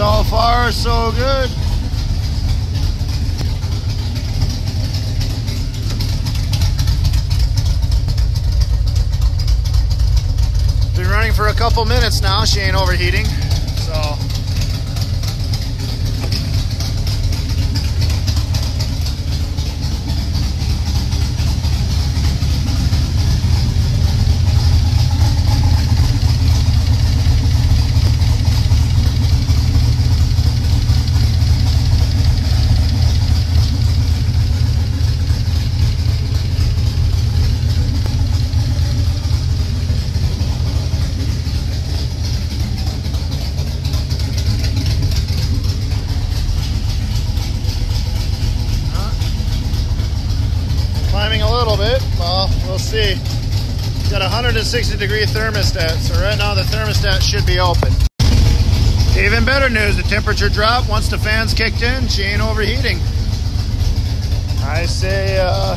So far, so good. Been running for a couple minutes now. She ain't overheating. So climbing a little bit. Well, we'll see. Got a 160 degree thermostat, so right now the thermostat should be open. Even better news, the temperature dropped once the fans kicked in. She ain't overheating. I say uh,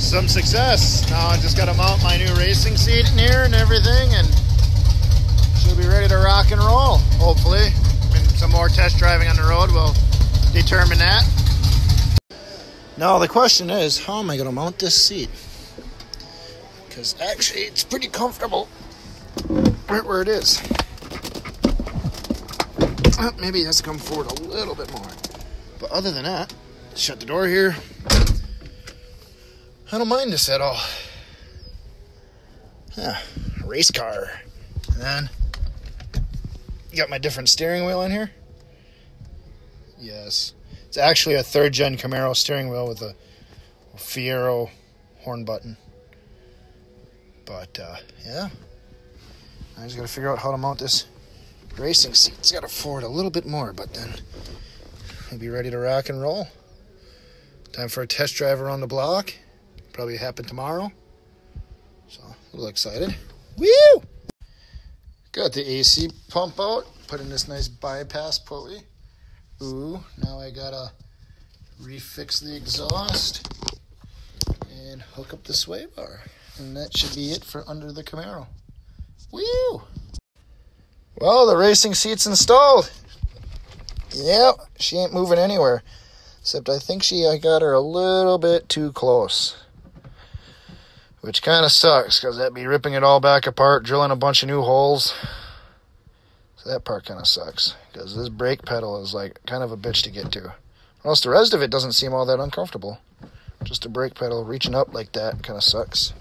some success. Now I just got to mount my new racing seat in here and everything, and she'll be ready to rock and roll. Hopefully, some more test driving on the road will determine that. Now the question is, how am I going to mount this seat? Because actually, it's pretty comfortable right where it is. Maybe it has to come forward a little bit more. But other than that, shut the door here. I don't mind this at all. Yeah, race car. And then, you got my different steering wheel in here. Yes. It's actually a third gen Camaro steering wheel with a Fiero horn button. But uh, yeah, I just got to figure out how to mount this racing seat. It's got to forward a little bit more, but then we'll be ready to rock and roll. Time for a test drive around the block. Probably happen tomorrow. So a little excited. Woo! Got the AC pump out. Put in this nice bypass pulley. Ooh, now I gotta refix the exhaust and hook up the sway bar. And that should be it for under the Camaro. Woo! Well, the racing seat's installed. Yep, she ain't moving anywhere. Except I think she I got her a little bit too close. Which kind of sucks because that'd be ripping it all back apart, drilling a bunch of new holes. That part kind of sucks because this brake pedal is like kind of a bitch to get to. Whilst the rest of it doesn't seem all that uncomfortable. Just the brake pedal reaching up like that kind of sucks.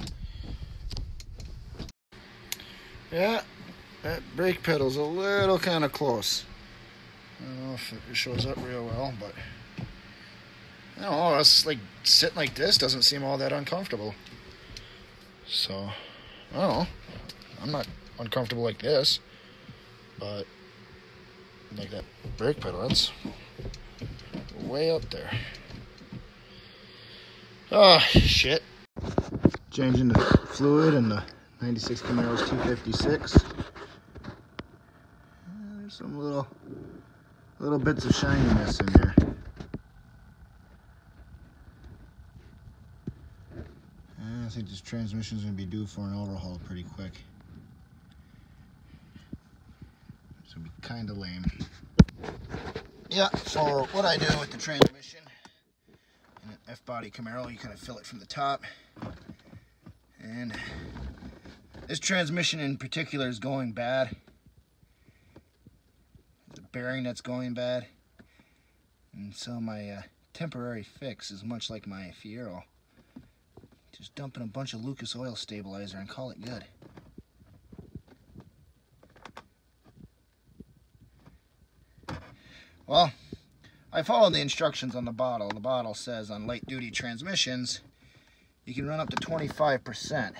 Yeah, that brake pedal's a little kind of close. I don't know if it shows up real well, but I don't know. It's like sitting like this doesn't seem all that uncomfortable. So I don't know. I'm not uncomfortable like this, but like that brake pedal, that's way up there. Oh shit! Changing the fluid in the '96 Camaro's T56. Uh, There's some little little bits of shininess in there. I think this transmission's gonna be due for an overhaul pretty quick. It's gonna be kind of lame. Yeah, so what I do with the transmission in an F-body Camaro, you kind of fill it from the top. And this transmission in particular is going bad. The bearing that's going bad. And so my uh, temporary fix is much like my Fiero. Just dump in a bunch of Lucas oil stabilizer and call it good. Well, I followed the instructions on the bottle. The bottle says on light duty transmissions, you can run up to 25%.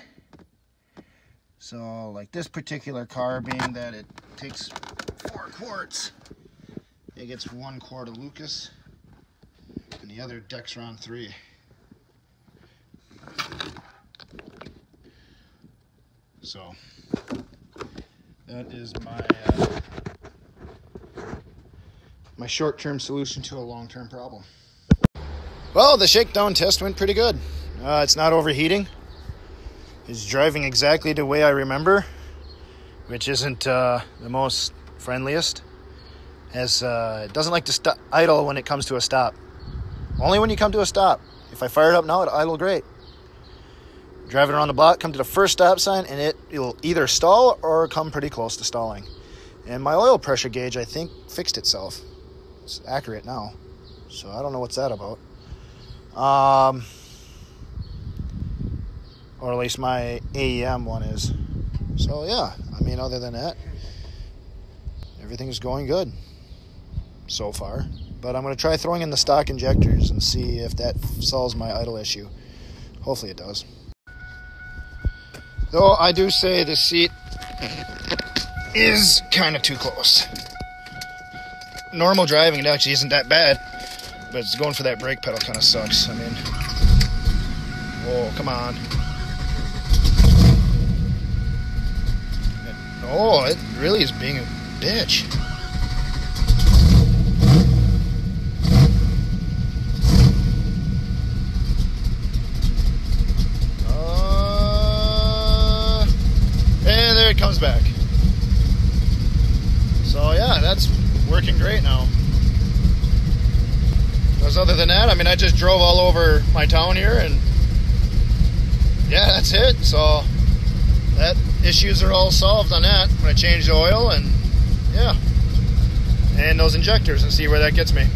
So like this particular car being that it takes four quarts, it gets one quart of Lucas and the other Dexron 3. So that is my uh, my short-term solution to a long-term problem. Well, the shakedown test went pretty good. Uh, it's not overheating. It's driving exactly the way I remember, which isn't uh, the most friendliest. as uh, it doesn't like to st- idle when it comes to a stop. Only when you come to a stop. If I fire it up now, it idle great. Driving around the block, come to the first stop sign, and it will either stall or come pretty close to stalling. And my oil pressure gauge, I think, fixed itself. It's accurate now. So I don't know what's that about. Um, or at least my AEM one is. So yeah, I mean, other than that, everything's going good so far. But I'm going to try throwing in the stock injectors and see if that solves my idle issue. Hopefully it does. Though I do say the seat is kind of too close. Normal driving, it actually isn't that bad, but it's going for that brake pedal kind of sucks. I mean, oh, come on. Oh, it really is being a bitch. Uh, and there it comes back. So yeah, that's working great now. Because other than that, I mean, I just drove all over my town here, and yeah, that's it. So that issues are all solved on that. I'm gonna change the oil and yeah, and those injectors and see where that gets me.